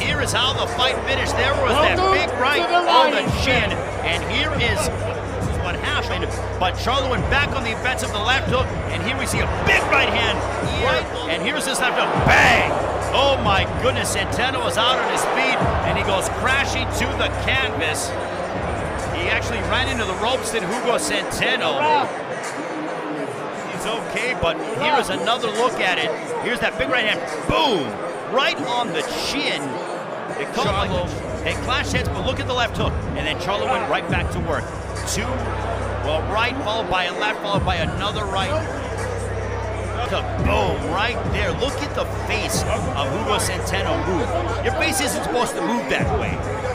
Here is how the fight finished. There was that big right on the chin. And here is what happened. But Charlo went back on the offensive, the left hook. And here we see a big right hand. Right. And here's this left hook. Bang! Oh my goodness, Centeno is out on his feet and he goes crashing to the canvas. He actually ran into the ropes, did Hugo Centeno. He's okay, but here is another look at it. Here's that big right hand. Boom! Right on the chin. It Charlo, they clash heads, but look at the left hook. And then Charlo went right back to work. Two, well, right followed by a left, followed by another right. Boom, right there. Look at the face of Hugo Centeno move. Your face isn't supposed to move that way.